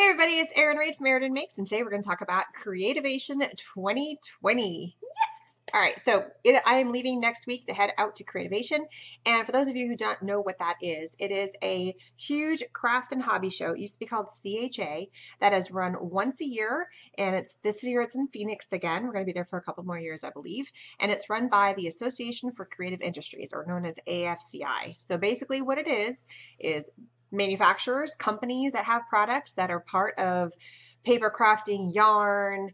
Hey everybody, it's Erin Reed from Erin Makes, and today we're going to talk about Creativation 2020. Yes! All right, so it, I am leaving next week to head out to Creativation, and for those of you who don't know what that is, it is a huge craft and hobby show. It used to be called CHA that has run once a year, and it's this year it's in Phoenix again. We're going to be there for a couple more years, I believe, and it's run by the Association for Creative Industries, or known as AFCI. So basically, what it is is manufacturers, companies that have products that are part of paper crafting, yarn,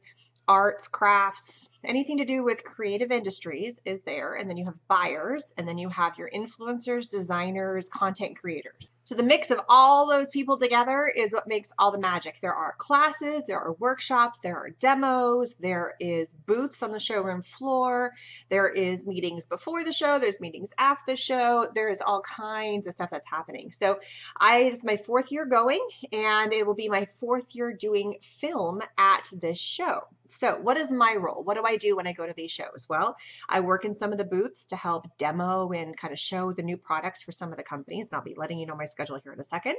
arts, crafts, anything to do with creative industries is there. And then you have buyers, and then you have your influencers, designers, content creators. So the mix of all those people together is what makes all the magic. There are classes, there are workshops, there are demos, there is booths on the showroom floor, there is meetings before the show, there's meetings after the show, there is all kinds of stuff that's happening. So I it's my fourth year going and it will be my fourth year doing film at this show. So what is my role? What do I do when I go to these shows? Well, I work in some of the booths to help demo and kind of show the new products for some of the companies, and I'll be letting you know my schedule here in a second.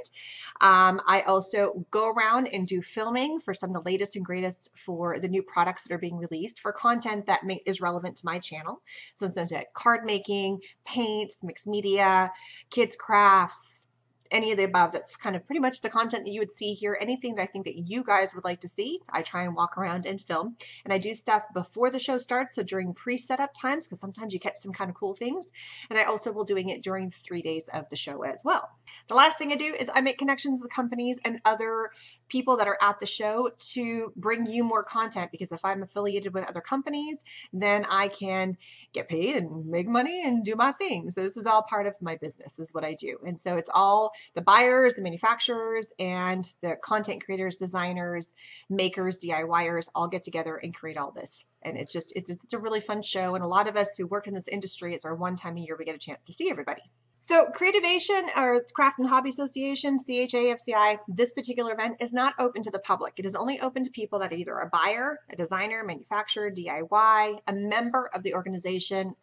Um, I also go around and do filming for some of the latest and greatest for the new products that are being released for content that may, is relevant to my channel. So, of card making, paints, mixed media, kids crafts, any of the above. That's kind of pretty much the content that you would see here. Anything that I think that you guys would like to see, I try and walk around and film. And I do stuff before the show starts, so during pre-setup times, because sometimes you catch some kind of cool things. And I also will doing it during three days of the show as well. The last thing I do is I make connections with companies and other people that are at the show to bring you more content because if I'm affiliated with other companies, then I can get paid and make money and do my thing. So this is all part of my business is what I do. And so it's all the buyers, the manufacturers, and the content creators, designers, makers, DIYers all get together and create all this. And it's just, it's, it's a really fun show. And a lot of us who work in this industry, it's our one time a year we get a chance to see everybody. So Creativation or Craft and Hobby Association, CHAFCI, this particular event is not open to the public. It is only open to people that are either a buyer, a designer, manufacturer, DIY, a member of the organization,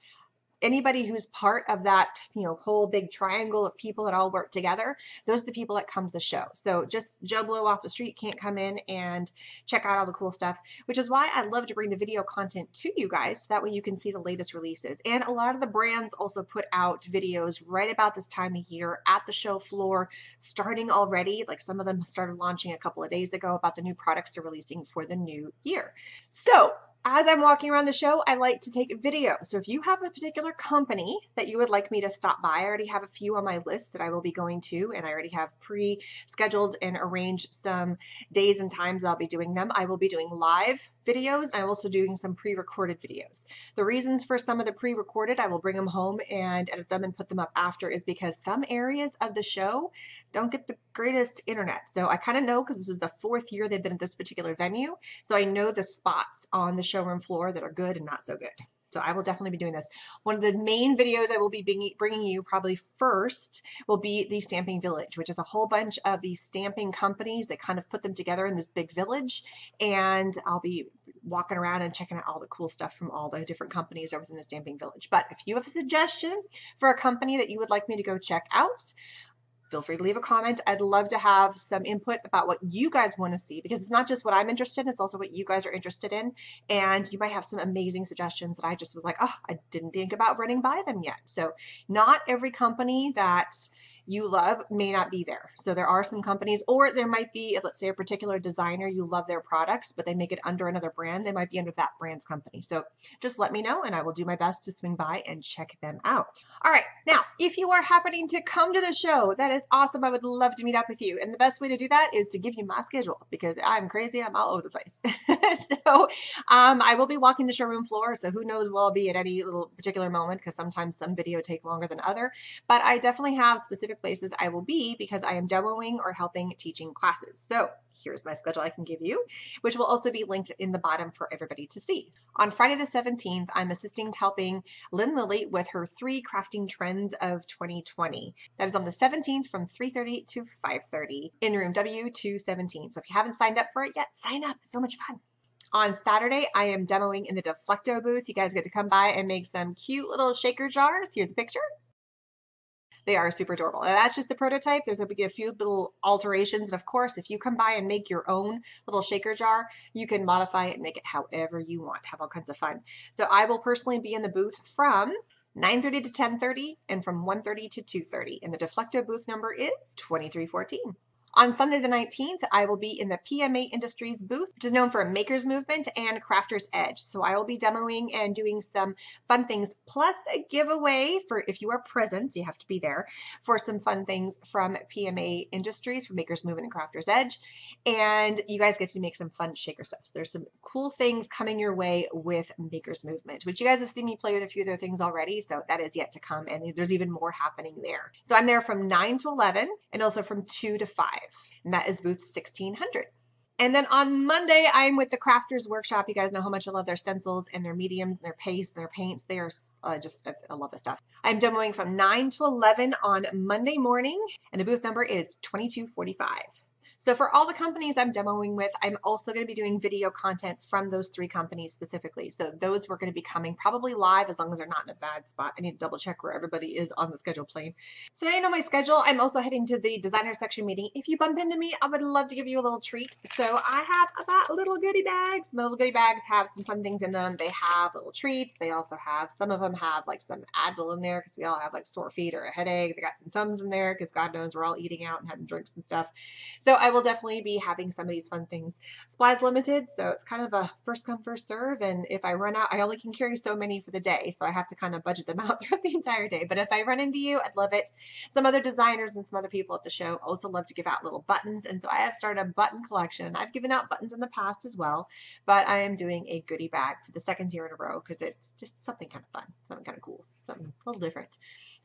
anybody who's part of that you know whole big triangle of people that all work together those are the people that come to the show. So just joe blow off the street can't come in and check out all the cool stuff which is why i love to bring the video content to you guys so that way you can see the latest releases. And a lot of the brands also put out videos right about this time of year at the show floor starting already. Like some of them started launching a couple of days ago about the new products they're releasing for the new year. So as I'm walking around the show, I like to take video. So if you have a particular company that you would like me to stop by, I already have a few on my list that I will be going to, and I already have pre-scheduled and arranged some days and times I'll be doing them. I will be doing live videos. I'm also doing some pre-recorded videos. The reasons for some of the pre-recorded, I will bring them home and edit them and put them up after is because some areas of the show don't get the greatest internet. So I kind of know because this is the fourth year they've been at this particular venue. So I know the spots on the showroom floor that are good and not so good. So I will definitely be doing this. One of the main videos I will be bringing you probably first will be the Stamping Village, which is a whole bunch of these stamping companies that kind of put them together in this big village. And I'll be walking around and checking out all the cool stuff from all the different companies over in the Stamping Village. But if you have a suggestion for a company that you would like me to go check out, feel free to leave a comment. I'd love to have some input about what you guys want to see because it's not just what I'm interested in, it's also what you guys are interested in. And you might have some amazing suggestions that I just was like, oh, I didn't think about running by them yet. So not every company that you love may not be there. So there are some companies, or there might be, let's say, a particular designer, you love their products, but they make it under another brand. They might be under that brand's company. So just let me know and I will do my best to swing by and check them out. All right, now, if you are happening to come to the show, that is awesome. I would love to meet up with you. And the best way to do that is to give you my schedule because I'm crazy. I'm all over the place. so um, I will be walking the showroom floor. So who knows where I'll be at any little particular moment because sometimes some video take longer than other. But I definitely have places I will be because I am demoing or helping teaching classes. So here's my schedule I can give you, which will also be linked in the bottom for everybody to see. On Friday the 17th, I'm assisting helping Lynn Lilly with her three crafting trends of 2020. That is on the 17th from 3.30 to 5.30 in room W217. So if you haven't signed up for it yet, sign up. So much fun. On Saturday, I am demoing in the Deflecto booth. You guys get to come by and make some cute little shaker jars. Here's a picture. They are super adorable. And that's just the prototype. There's a, a few little alterations. And of course, if you come by and make your own little shaker jar, you can modify it and make it however you want. Have all kinds of fun. So I will personally be in the booth from 9.30 to 10.30 and from 1.30 to 2.30. And the Deflecto booth number is 2314. On Sunday the 19th, I will be in the PMA Industries booth, which is known for Maker's Movement and Crafter's Edge. So I will be demoing and doing some fun things, plus a giveaway for if you are present, you have to be there, for some fun things from PMA Industries for Maker's Movement and Crafter's Edge. And you guys get to make some fun shaker. So there's some cool things coming your way with Maker's Movement, which you guys have seen me play with a few other things already. So that is yet to come. And there's even more happening there. So I'm there from 9 to 11 and also from 2 to 5 and that is booth 1600. And then on Monday, I'm with the Crafters Workshop. You guys know how much I love their stencils and their mediums and their pastes and their paints. They are uh, just, I love the stuff. I'm demoing from 9 to 11 on Monday morning, and the booth number is 2245. So for all the companies I'm demoing with, I'm also going to be doing video content from those three companies specifically. So those were going to be coming probably live as long as they're not in a bad spot. I need to double check where everybody is on the schedule plane. So now you know my schedule. I'm also heading to the designer section meeting. If you bump into me, I would love to give you a little treat. So I have about little goodie bags. My little goodie bags have some fun things in them. They have little treats. They also have, some of them have like some Advil in there because we all have like sore feet or a headache. They got some Tums in there because God knows we're all eating out and having drinks and stuff. So I will definitely be having some of these fun things. Supplies limited, so it's kind of a first come, first serve. And if I run out, I only can carry so many for the day. So I have to kind of budget them out throughout the entire day. But if I run into you, I'd love it. Some other designers and some other people at the show also love to give out little buttons. And so I have started a button collection. I've given out buttons in the past as well, but I am doing a goodie bag for the second year in a row because it's just something kind of fun, something kind of cool, something a little different.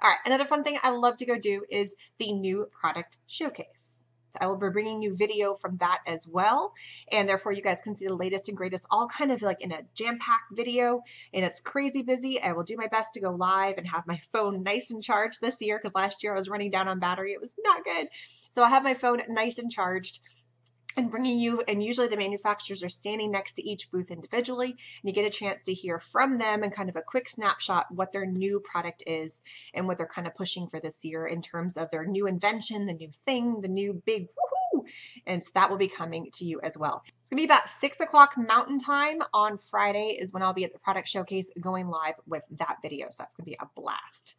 All right, another fun thing I love to go do is the new product showcase. I will be bringing you video from that as well. And therefore you guys can see the latest and greatest all kind of like in a jam-packed video and it's crazy busy. I will do my best to go live and have my phone nice and charged this year because last year I was running down on battery. It was not good. So I have my phone nice and charged and bringing you, and usually the manufacturers are standing next to each booth individually, and you get a chance to hear from them and kind of a quick snapshot what their new product is and what they're kind of pushing for this year in terms of their new invention, the new thing, the new big woohoo, and so that will be coming to you as well. It's gonna be about six o'clock mountain time on Friday is when I'll be at the product showcase going live with that video. So that's gonna be a blast.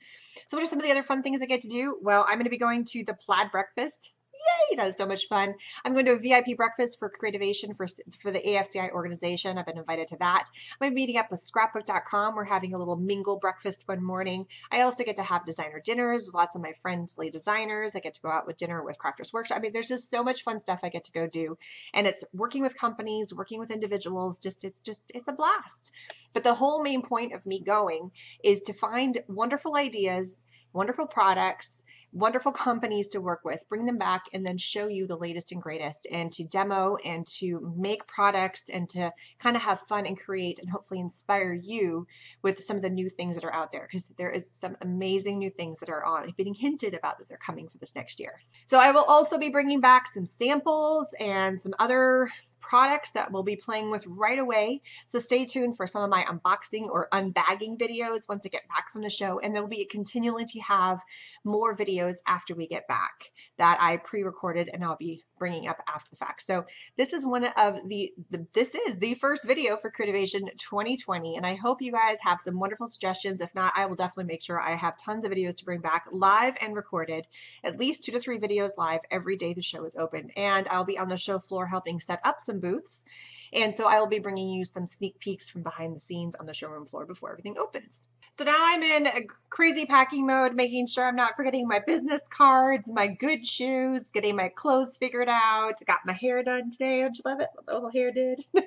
So what are some of the other fun things I get to do? Well, I'm gonna be going to the plaid breakfast Yay, that is so much fun. I'm going to a VIP breakfast for Creativation for, for the AFCI organization. I've been invited to that. I'm meeting up with scrapbook.com. We're having a little mingle breakfast one morning. I also get to have designer dinners with lots of my friendly designers. I get to go out with dinner with Crafters Workshop. I mean, there's just so much fun stuff I get to go do. And it's working with companies, working with individuals, just it's just it's a blast. But the whole main point of me going is to find wonderful ideas, wonderful products, wonderful companies to work with, bring them back and then show you the latest and greatest and to demo and to make products and to kind of have fun and create and hopefully inspire you with some of the new things that are out there because there is some amazing new things that are on being hinted about that they're coming for this next year. So I will also be bringing back some samples and some other products that we'll be playing with right away. So stay tuned for some of my unboxing or unbagging videos once I get back from the show. And there will be continuing to have more videos after we get back that I pre-recorded and I'll be bringing up after the fact. So this is one of the, the, this is the first video for Creativation 2020. And I hope you guys have some wonderful suggestions. If not, I will definitely make sure I have tons of videos to bring back live and recorded, at least two to three videos live every day the show is open. And I'll be on the show floor helping set up some booths. And so I will be bringing you some sneak peeks from behind the scenes on the showroom floor before everything opens. So now I'm in a crazy packing mode, making sure I'm not forgetting my business cards, my good shoes, getting my clothes figured out. Got my hair done today. Don't you love it? My little hair did.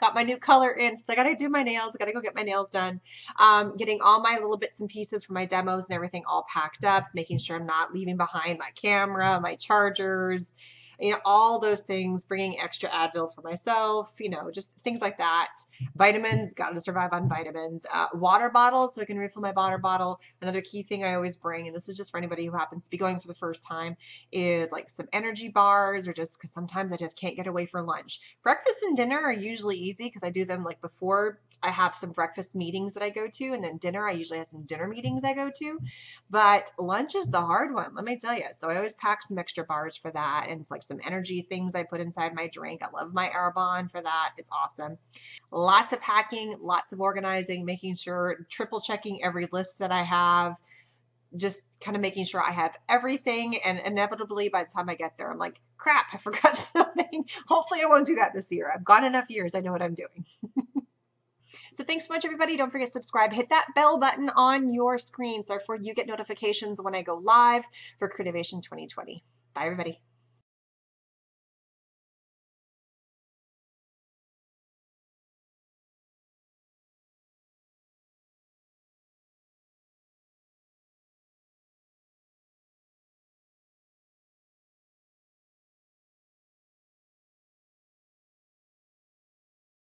got my new color in. So I got to do my nails. I got to go get my nails done. Um, getting all my little bits and pieces for my demos and everything all packed up, making sure I'm not leaving behind my camera, my chargers, you know, all those things, bringing extra Advil for myself, you know, just things like that. Vitamins, got to survive on vitamins. Uh, water bottles, so I can refill my water bottle. Another key thing I always bring, and this is just for anybody who happens to be going for the first time, is like some energy bars or just because sometimes I just can't get away for lunch. Breakfast and dinner are usually easy because I do them like before I have some breakfast meetings that I go to, and then dinner. I usually have some dinner meetings I go to, but lunch is the hard one. Let me tell you. So I always pack some extra bars for that, and it's like some energy things I put inside my drink. I love my Arbonne for that. It's awesome. Lots of packing, lots of organizing, making sure triple checking every list that I have just kind of making sure I have everything. And inevitably, by the time I get there, I'm like, crap, I forgot something. Hopefully, I won't do that this year. I've gone enough years, I know what I'm doing. so, thanks so much, everybody. Don't forget to subscribe. Hit that bell button on your screen so for you get notifications when I go live for Creativation 2020. Bye, everybody.